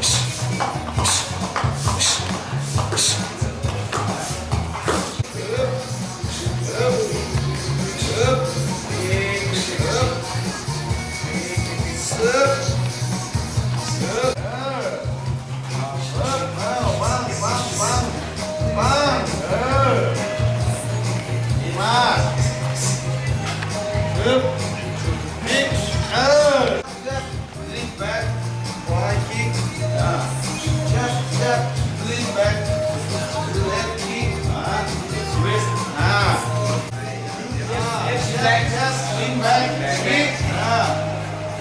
Peace. back, lean back, kick. Ah.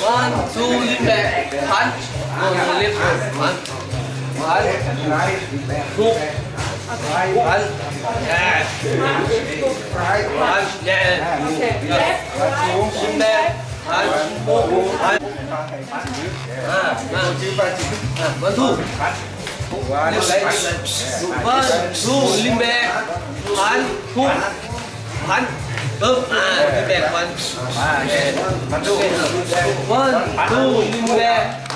One, two, lean back. Punch. On the left hand. One. One. Two. One. Yeah. One. Yeah. Left. Lean back. Punch. Punch. Ah, ah. One, two. One, two, lean back. One, two. One. Vamos arms, back one. One, two, back.